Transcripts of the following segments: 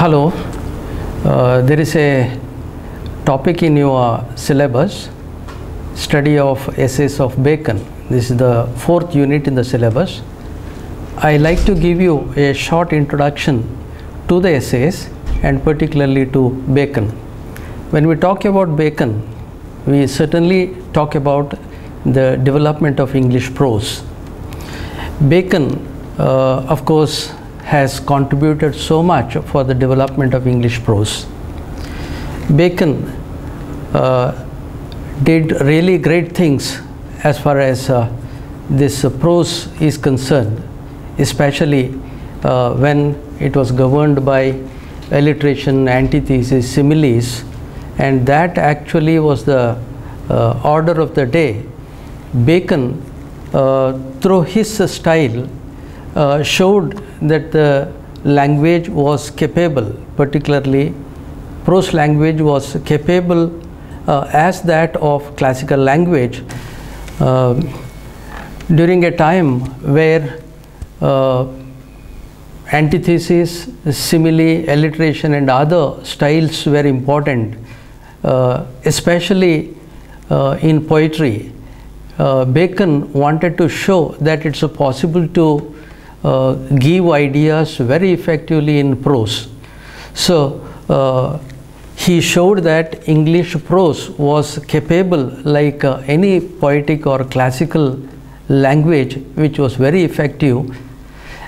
Hello, uh, there is a topic in your syllabus study of essays of Bacon. This is the fourth unit in the syllabus. I like to give you a short introduction to the essays and particularly to Bacon. When we talk about Bacon, we certainly talk about the development of English prose. Bacon, uh, of course, has contributed so much for the development of English prose. Bacon uh, did really great things as far as uh, this prose is concerned, especially uh, when it was governed by alliteration, antithesis, similes, and that actually was the uh, order of the day. Bacon, uh, through his style, uh, showed that the language was capable, particularly prose language was capable uh, as that of classical language uh, during a time where uh, antithesis, simile, alliteration, and other styles were important, uh, especially uh, in poetry. Bacon wanted to show that it's possible to uh, give ideas very effectively in prose. So uh, he showed that English prose was capable, like uh, any poetic or classical language, which was very effective.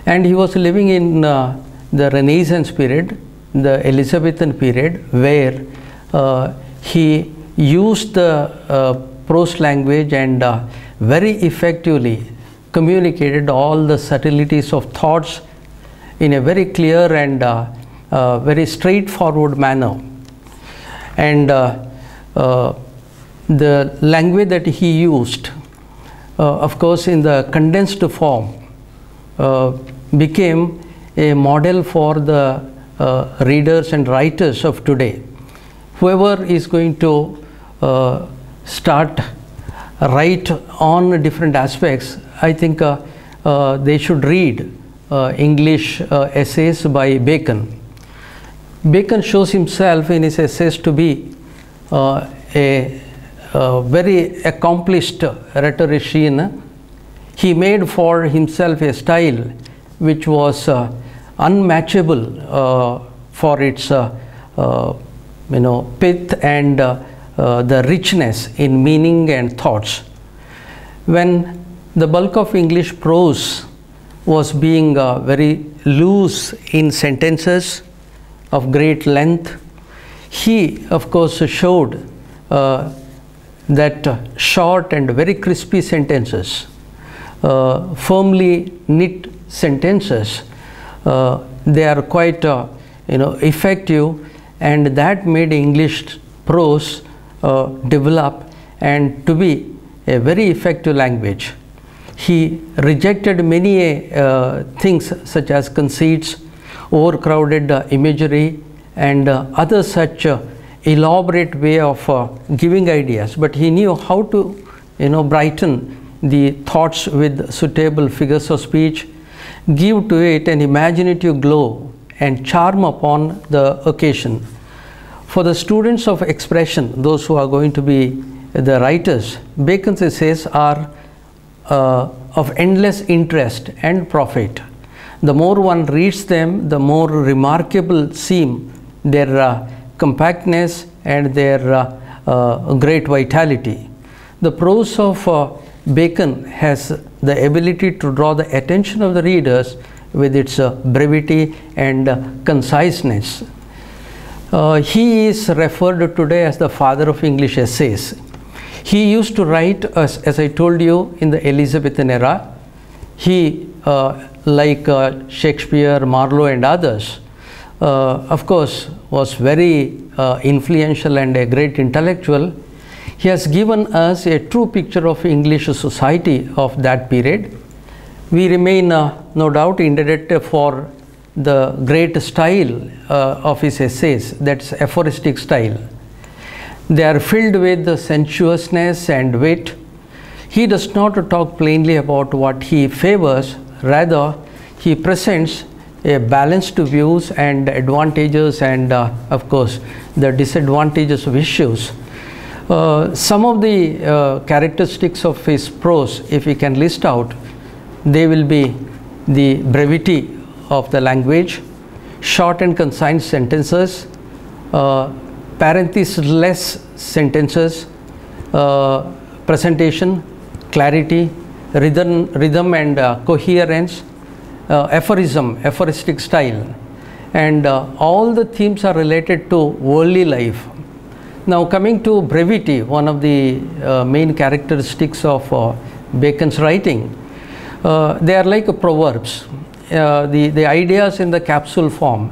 And he was living in uh, the Renaissance period, the Elizabethan period, where uh, he used the uh, prose language and very effectively communicated all the subtleties of thoughts in a very clear and uh, uh, very straightforward manner. And uh, the language that he used, of course, in the condensed form, became a model for the readers and writers of today. Whoever is going to start write on different aspects I think uh, uh, they should read uh, English uh, essays by Bacon. Bacon shows himself in his essays to be uh, a, a, very accomplished rhetorician. He made for himself a style which was unmatchable for its you know pith and the richness in meaning and thoughts. When the bulk of English prose was being uh, very loose in sentences of great length. He, of course, showed uh, that uh, short and very crispy sentences, uh, firmly knit sentences, uh, they are quite, uh, you know, effective, and that made English prose develop and to be a very effective language he rejected many uh, things such as conceits, overcrowded uh, imagery, and uh, other such elaborate way of giving ideas. But he knew how to, you know, brighten the thoughts with suitable figures of speech, give to it an imaginative glow, and charm upon the occasion. For the students of expression, those who are going to be the writers, Bacon's essays are uh, of endless interest and profit. The more one reads them, the more remarkable seem their uh, compactness and their uh, uh great vitality. The prose of uh, Bacon has the ability to draw the attention of the readers with its uh, brevity and conciseness. he is referred to today as the father of English essays he used to write, as, as I told you, in the Elizabethan era. He, uh, like uh, Shakespeare, Marlowe, and others, uh, of course, was very uh, influential and a great intellectual. He has given us a true picture of English society of that period. We remain, uh, no doubt, indebted for the great style uh, of his essays, that's aphoristic style. They are filled with the sensuousness and wit. He does not talk plainly about what he favors, rather, he presents a balanced views and advantages and uh, of course the disadvantages of issues. Uh, some of the uh, characteristics of his prose, if we can list out, they will be the brevity of the language, short and concise sentences, uh, parenthesis-less sentences, uh, presentation, clarity, rhythm, rhythm and uh, coherence, uh, aphorism, aphoristic style, and uh, all the themes are related to worldly life. Now, coming to brevity, one of the uh, main characteristics of uh, Bacon's writing, they are like proverbs. The, the ideas in the capsule form,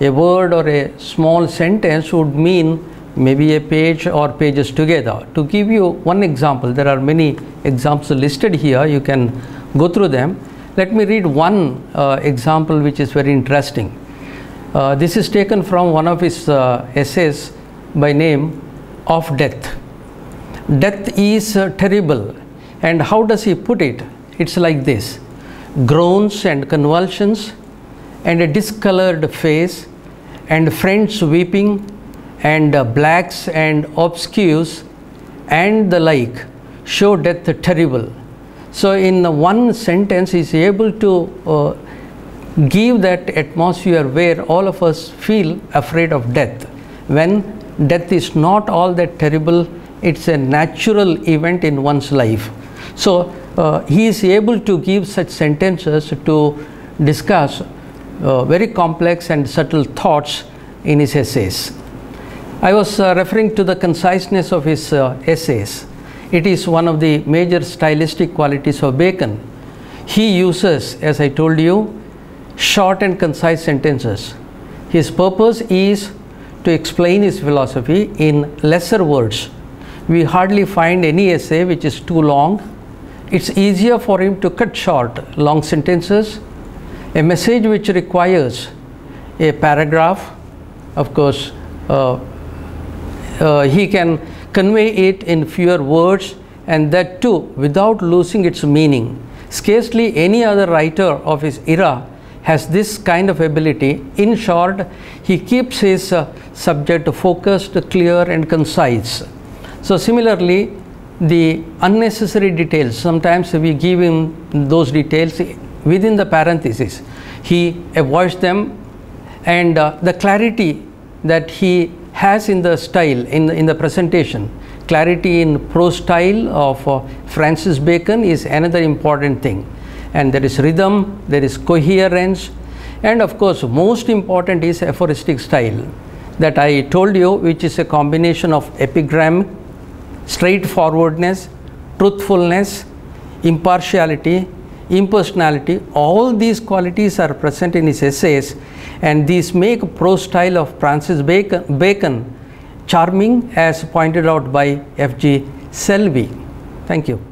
a word or a small sentence would mean maybe a page or pages together. To give you one example, there are many examples listed here, you can go through them. Let me read one uh, example which is very interesting. Uh, this is taken from one of his uh, essays by name Of Death. Death is uh, terrible, and how does he put it? It's like this groans and convulsions, and a discolored face, and friends weeping, and blacks and obscures, and the like show death terrible. So, in one sentence, is able to uh, give that atmosphere where all of us feel afraid of death. When death is not all that terrible, it's a natural event in one's life. So, uh, he is able to give such sentences to discuss uh, very complex and subtle thoughts in his essays. I was uh, referring to the conciseness of his uh, essays. It is one of the major stylistic qualities of Bacon. He uses, as I told you, short and concise sentences. His purpose is to explain his philosophy in lesser words. We hardly find any essay which is too long. It's easier for him to cut short long sentences. A message which requires a paragraph, of course, uh, uh, he can convey it in fewer words and that too without losing its meaning. Scarcely any other writer of his era has this kind of ability. In short, he keeps his uh, subject focused, clear, and concise. So, similarly, the unnecessary details, sometimes we give him those details within the parenthesis. He avoids them, and uh, the clarity that he has in the style, in the, in the presentation, clarity in prose style of uh, Francis Bacon is another important thing. And there is rhythm, there is coherence, and of course, most important is aphoristic style that I told you, which is a combination of epigram, straightforwardness, truthfulness, impartiality, impersonality. All these qualities are present in his essays and these make prose style of Francis Bacon, Bacon charming as pointed out by F.G. Selby. Thank you.